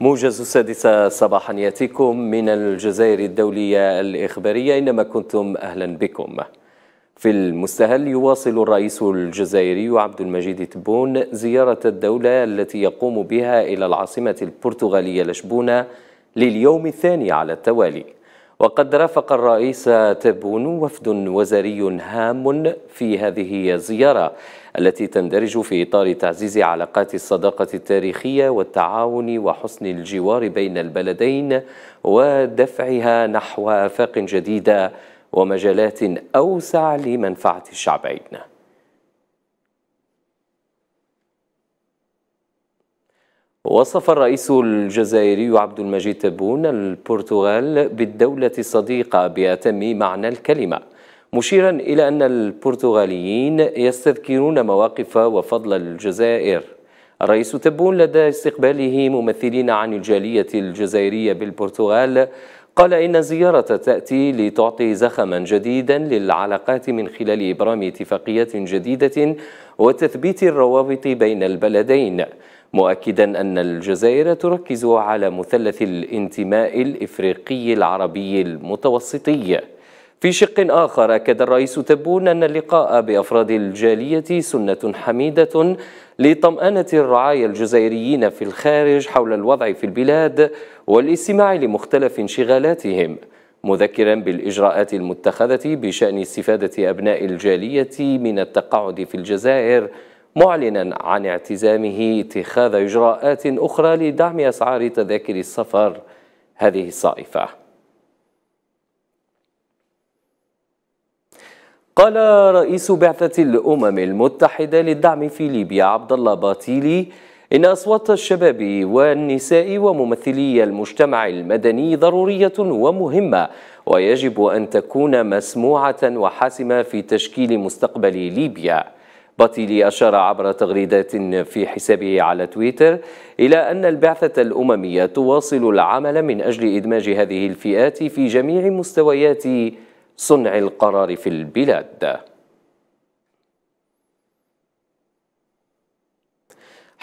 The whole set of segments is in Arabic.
موجز السادسة صباحا يأتيكم من الجزائر الدولية الإخبارية. إنما كنتم أهلا بكم. في المستهل يواصل الرئيس الجزائري عبد المجيد تبون زيارة الدولة التي يقوم بها إلى العاصمة البرتغالية لشبونة لليوم الثاني على التوالي. وقد رافق الرئيس تبون وفد وزاري هام في هذه الزيارة التي تندرج في إطار تعزيز علاقات الصداقة التاريخية والتعاون وحسن الجوار بين البلدين ودفعها نحو آفاق جديدة ومجالات أوسع لمنفعة الشعبين. وصف الرئيس الجزائري عبد المجيد تبون البرتغال بالدولة الصديقة بأتم معنى الكلمة مشيرا إلى أن البرتغاليين يستذكرون مواقف وفضل الجزائر. الرئيس تبون لدى استقباله ممثلين عن الجالية الجزائرية بالبرتغال قال إن الزيارة تأتي لتعطي زخما جديدا للعلاقات من خلال إبرام اتفاقيات جديدة وتثبيت الروابط بين البلدين مؤكدا أن الجزائر تركز على مثلث الانتماء الإفريقي العربي المتوسطي في شق آخر أكد الرئيس تبون أن اللقاء بأفراد الجالية سنة حميدة لطمأنة الرعايا الجزائريين في الخارج حول الوضع في البلاد والاستماع لمختلف انشغالاتهم. مذكرا بالإجراءات المتخذة بشأن استفادة أبناء الجالية من التقاعد في الجزائر معلنا عن اعتزامه اتخاذ إجراءات أخرى لدعم أسعار تذاكر السفر. هذه الصائفة. قال رئيس بعثة الأمم المتحدة للدعم في ليبيا عبد الله باتيلي إن أصوات الشباب والنساء وممثلي المجتمع المدني ضرورية ومهمة ويجب أن تكون مسموعة وحاسمة في تشكيل مستقبل ليبيا. باتيلي أشار عبر تغريدات في حسابه على تويتر إلى أن البعثة الأممية تواصل العمل من أجل إدماج هذه الفئات في جميع مستويات صنع القرار في البلاد.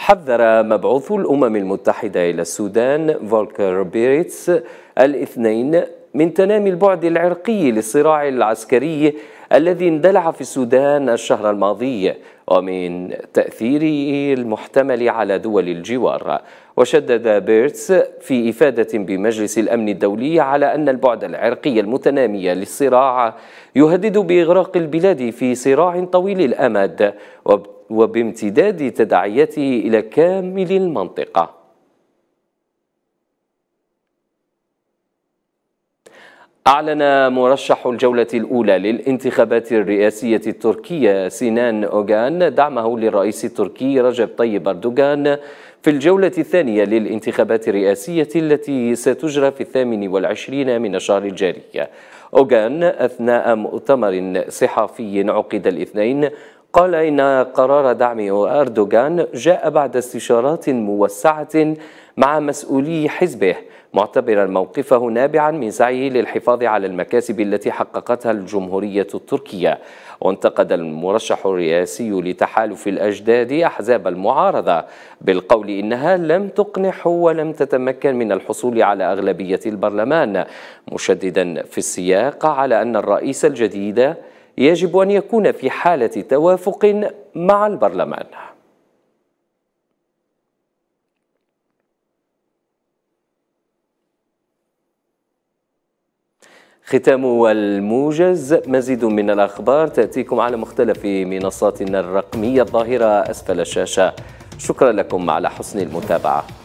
حذر مبعوث الأمم المتحدة إلى السودان فولكر بيريتس الاثنين من تنامي البعد العرقي للصراع العسكري الذي اندلع في السودان الشهر الماضي ومن تأثيره المحتمل على دول الجوار. وشدد بيرتس في إفادة بمجلس الأمن الدولي على أن البعد العرقي المتنامي للصراع يهدد بإغراق البلاد في صراع طويل الأمد وبامتداد تداعياته إلى كامل المنطقة. أعلن مرشح الجولة الأولى للانتخابات الرئاسية التركية سينان أوغان دعمه للرئيس التركي رجب طيب أردوغان في الجولة الثانية للانتخابات الرئاسية التي ستجرى في الثامن والعشرين من الشهر الجاري. أوغان أثناء مؤتمر صحفي عقد الاثنين قال إن قرار دعم أردوغان جاء بعد استشارات موسعة مع مسؤولي حزبه معتبرا موقفه نابعا من سعيه للحفاظ على المكاسب التي حققتها الجمهورية التركية. وانتقد المرشح الرئاسي لتحالف الأجداد أحزاب المعارضة بالقول إنها لم تقنح ولم تتمكن من الحصول على أغلبية البرلمان مشددا في السياق على أن الرئيس الجديد يجب أن يكون في حالة توافق مع البرلمان. ختام الموجز مزيد من الأخبار تأتيكم على مختلف منصاتنا الرقمية الظاهرة أسفل الشاشة. شكرا لكم على حسن المتابعة.